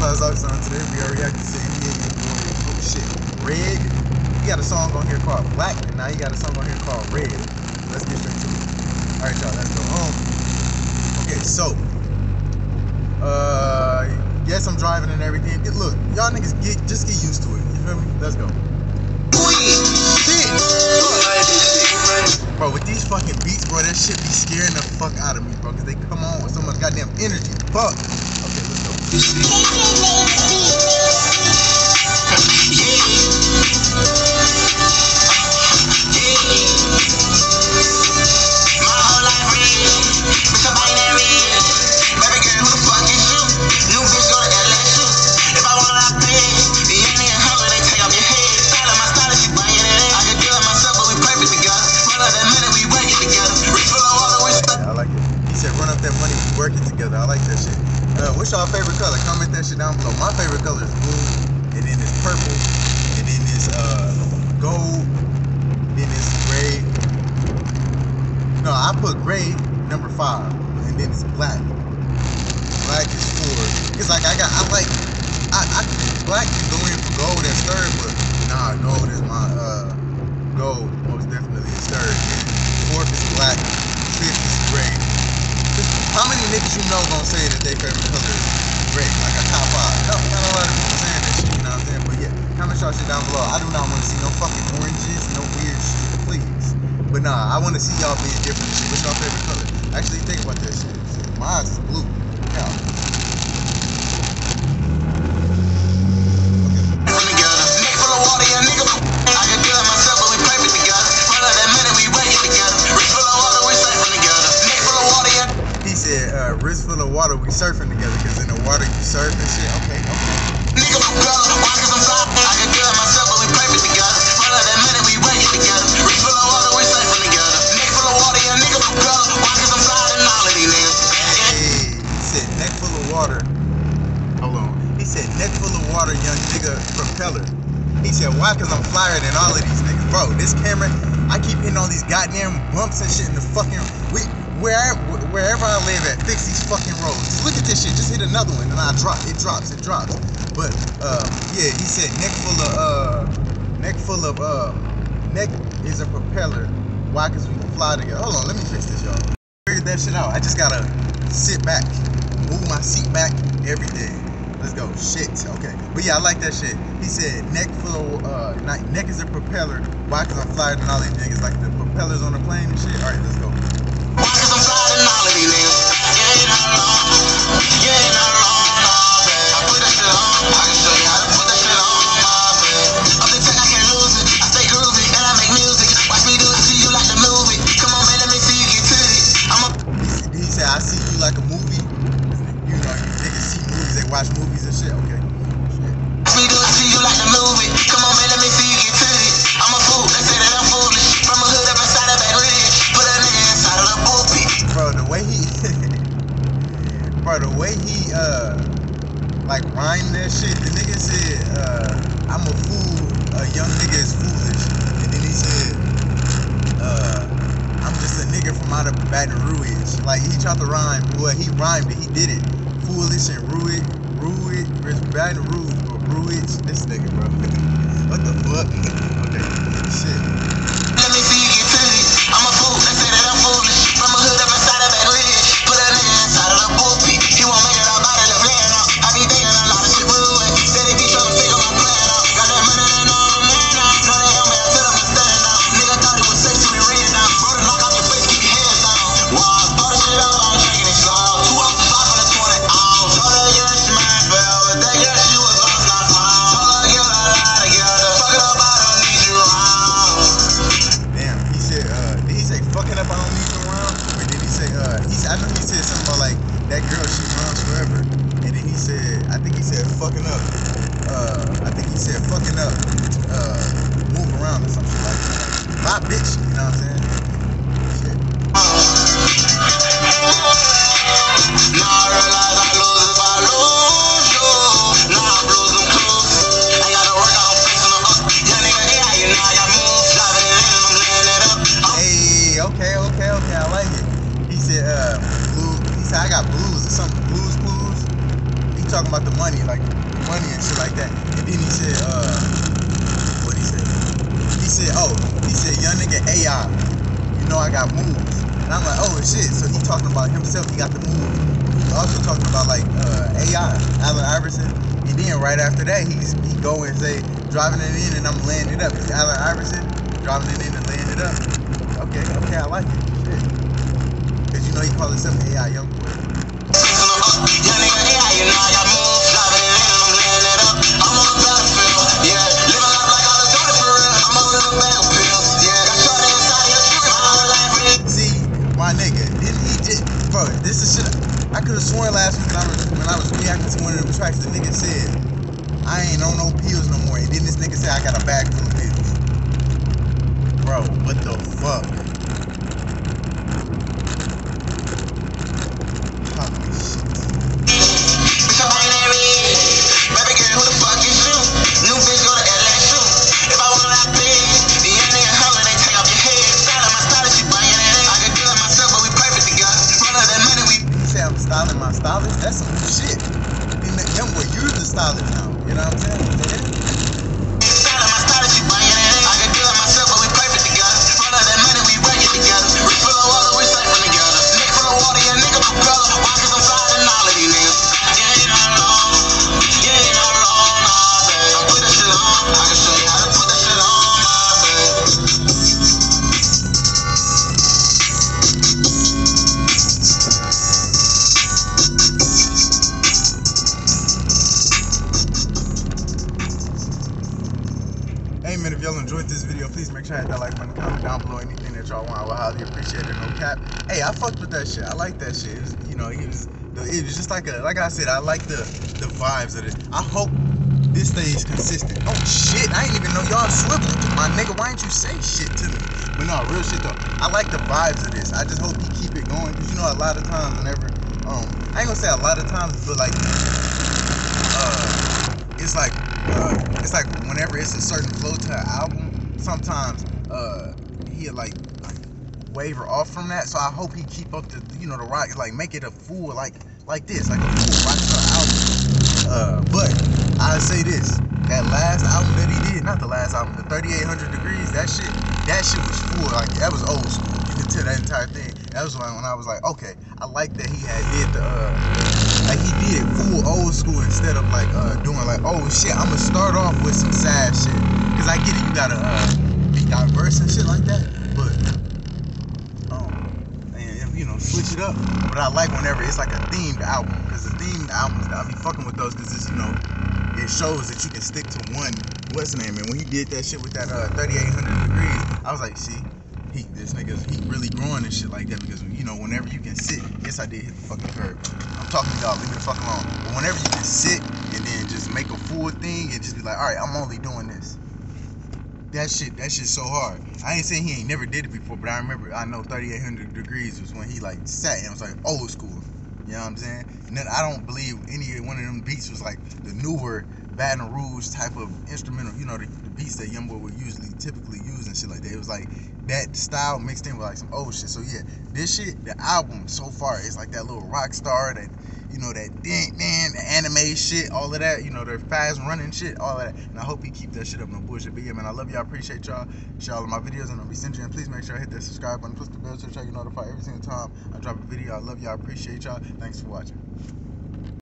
Claus Ox on today. We are reacting to NBA Boy. Oh shit. Red. He got a song on here called Black, and now he got a song on here called Red. Let's get straight to it. Alright, y'all, let's go home. Okay, so. Uh yes, I'm driving and everything. Look, y'all niggas get just get used to it. You feel me? Let's go. Bro, with these fucking beats, bro, that shit be scaring the fuck out of me, bro, because they come on with so much goddamn energy. Fuck. Okay, let's I put gray number five, and then it's black. Black is four. Cause like I got, I like, I, I black can go in for gold as third, but nah, gold is my uh gold. Most definitely is third. Fourth is black. Fifth is gray. How many niggas you know gonna say that their favorite color is gray? Like a top five. No, not a lot of people saying that shit, you know what I'm saying? But yeah, comment y'all shit down below. I do not want to see no fucking oranges, no weird shit. But nah, I want to see y'all being different. What's your favorite color? Actually, think about that shit. shit. Mine's blue. Yeah. He said, uh, wrist full of water, we surfing together, cause in the water you surf and shit. Okay, okay. Full of water. Hold on. He said neck full of water, young nigga propeller. He said, why? Cause I'm flyer than all of these niggas. Bro, this camera, I keep hitting all these goddamn bumps and shit in the fucking we where wherever I live at, fix these fucking roads. Look at this shit. Just hit another one and I drop. It drops, it drops. But uh yeah, he said neck full of uh neck full of uh neck is a propeller. Why? Cause we fly together. Hold on, let me fix this, y'all figured that shit out. I just gotta sit back, move my seat back every day. Let's go. Shit. Okay. But yeah, I like that shit. He said neck full of, uh, not, neck is a propeller. Why? Cause I'm flyer than all these niggas. Like the propellers on the plane and shit. Alright, let's go. He, of Baton Rouge. Like he tried to rhyme, well, he rhymed it, he did it. Foolish and Rouge, Rouge, it's Baton Rouge, but Rouge, this nigga, bro. what the fuck? okay, shit. Fucking up, uh, I think he said fucking up, oh, he said, young nigga AI, you know I got moves. And I'm like, oh shit. So he talking about himself, he got the moves. He's also talking about like uh, AI, Allen Iverson. And then right after that, he's he go and say, driving it in and I'm laying it up. It's Allen Iverson driving it in and laying it up. Okay, okay, I like it. Shit. Cause you know he called himself AI young boy. Could have sworn last week when I was when I was reacting to one of them tracks, the nigga said, "I ain't on no pills no more," and then this nigga said, "I got a bag full of pills." Bro, what the fuck? Styling my stylist. That's some shit. And YoungBoy, you're the stylist now. You know what I'm saying? If y'all enjoyed this video, please make sure to hit that like button, comment down below anything that y'all want. I would highly appreciate it. No cap. Hey, I fucked with that shit. I like that shit. It was, you know, it was, it was just like a, like I said, I like the the vibes of it. I hope this stays consistent. Oh shit, I ain't even know y'all swiveling. My nigga, why didn't you say shit to me? But no, real shit though. I like the vibes of this. I just hope he keep it going. Cause you know, a lot of times whenever, um, I ain't gonna say a lot of times, but like, uh, it's like uh, it's like whenever it's a certain flow to an album, sometimes uh he'll like waver off from that. So I hope he keep up the you know the rock like make it a full like like this, like a full rock album. Uh but I say this, that last album that he did, not the last album, the 3800 degrees, that shit, that shit was full, like that was old school. You could tell that entire thing. That was when, when I was like, okay, I like that he had did the uh like he did it full old school instead of like uh doing like oh shit i'm gonna start off with some sad shit. Because i get it you gotta uh be diverse and shit like that but um and you know switch it up. But i like whenever it's like a themed album because the themed albums i be fucking with those because it's you know it shows that you can stick to one what's the name and when he did that shit with that uh 3800 degrees i was like see he this nigga's he really and shit like that because you know whenever you can sit yes i did hit the fucking curb. I'm talking to y'all leave me the fuck alone. But whenever you can sit and then just make a full thing and just be like all right i'm only doing this. That shit that shit's so hard. I ain't saying he ain't never did it before but i remember i know 3800 degrees was when he like sat and was like old school. You know what i'm saying? And then i don't believe any one of them beats was like the newer Baton Rouge type of instrumental, you know, the, the beats that Youngboy would usually typically use and shit like that. It was like that style mixed in with like some old shit. So yeah, this shit, the album so far is like that little rock star, that you know, that ding man, the anime shit, all of that, you know, the fast running shit, all of that. And I hope he keep that shit up, no bullshit. But yeah, man, I love y'all, appreciate y'all. Share all of my videos and I'll be sending. And please make sure I hit that subscribe button, push the bell so you get notified every single time I drop a video. I love y'all, appreciate y'all. Thanks for watching.